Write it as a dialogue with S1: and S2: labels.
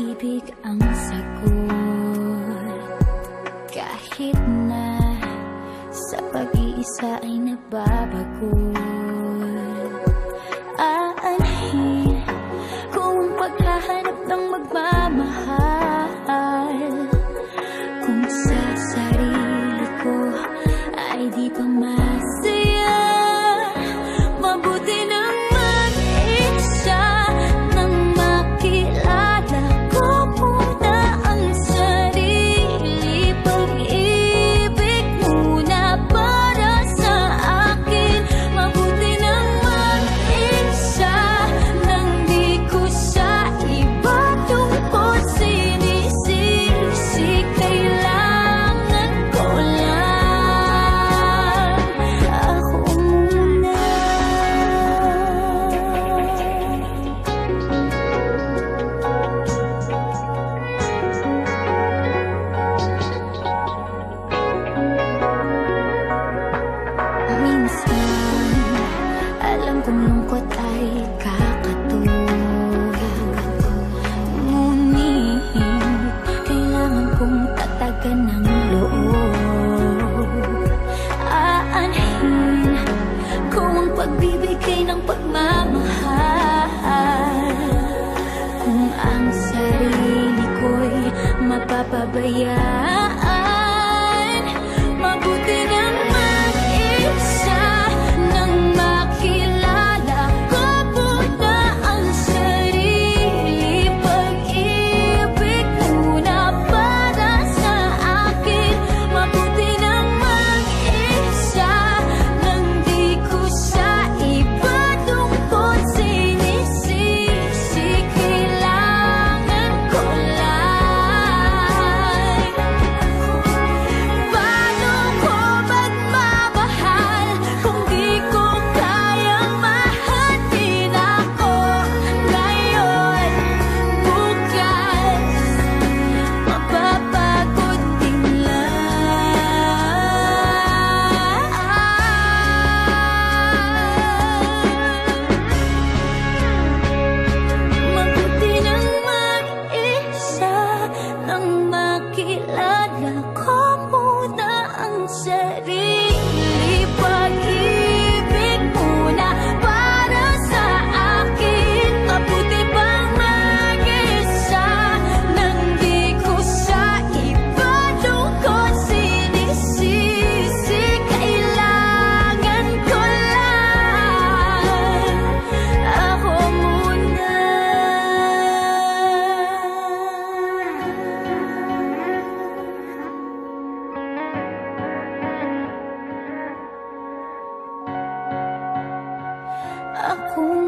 S1: pag-ibig ang sagot. Kahit na sa pag-iisa ay nagbabago Aanhin kung paghahanap ng magmamahal. Kung sa sarili ko ay di pa masaya kong lungkot ay kakatulog Ngunit, kailangan kong tatagan ng loob. Aanhin ko ang pagbibigay ng pagmamahal. Kung ang sarili ko'y mapapabayaan 啊